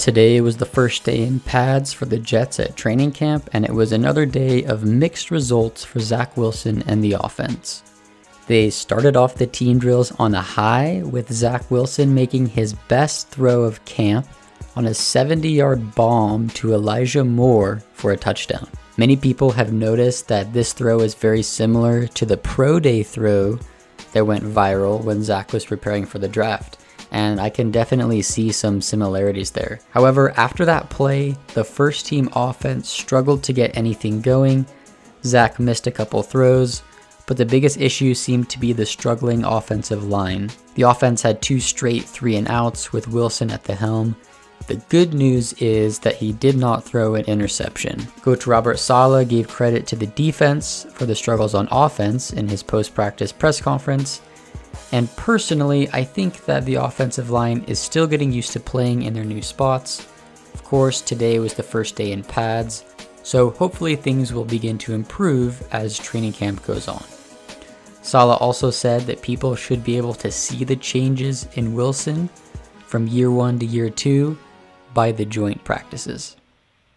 Today was the first day in pads for the Jets at training camp, and it was another day of mixed results for Zach Wilson and the offense. They started off the team drills on a high, with Zach Wilson making his best throw of camp on a 70 yard bomb to Elijah Moore for a touchdown. Many people have noticed that this throw is very similar to the Pro Day throw that went viral when Zach was preparing for the draft and I can definitely see some similarities there. However, after that play, the first team offense struggled to get anything going. Zach missed a couple throws, but the biggest issue seemed to be the struggling offensive line. The offense had two straight three and outs with Wilson at the helm. The good news is that he did not throw an interception. Coach Robert Saleh gave credit to the defense for the struggles on offense in his post practice press conference and personally, I think that the offensive line is still getting used to playing in their new spots. Of course, today was the first day in pads, so hopefully things will begin to improve as training camp goes on. Saleh also said that people should be able to see the changes in Wilson from year one to year two by the joint practices.